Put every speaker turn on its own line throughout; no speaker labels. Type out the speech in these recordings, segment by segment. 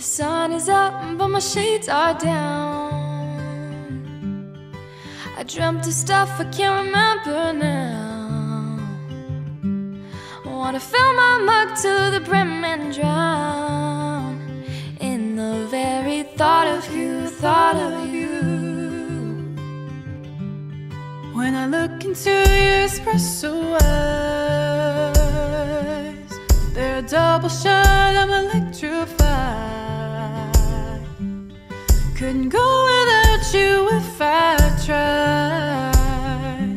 The sun is up, but my shades are down. I dreamt of stuff I can't remember now. I wanna fill my mug to the brim and drown in the very thought of you, thought of you.
When I look into your espresso eyes, Couldn't go without you if I tried.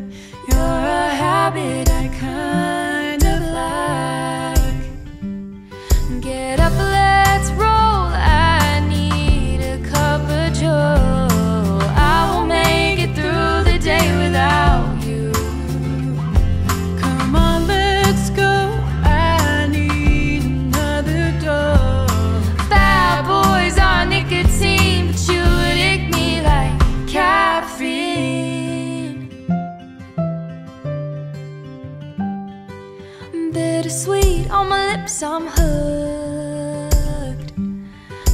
You're a habit I kind of like.
Get up, Bittersweet on my lips, I'm hooked.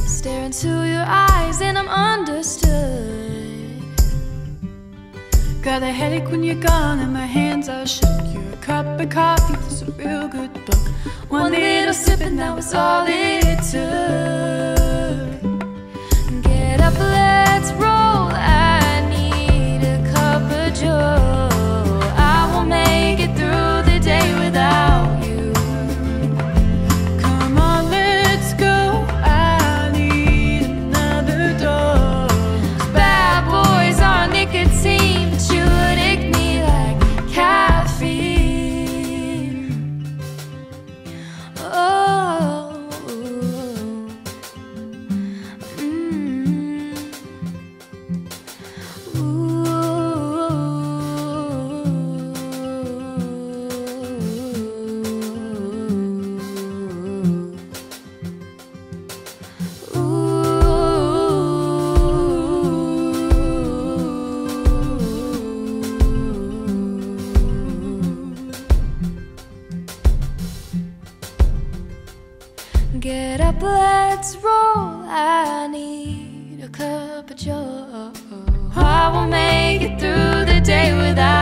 Stare into your eyes and I'm understood.
Got a headache when you're gone and my hands are shook. You're a cup of coffee plus a real good book.
One little sip and that was all it took. Get up, let's roll. I need a cup of joe. I will make it through the day without.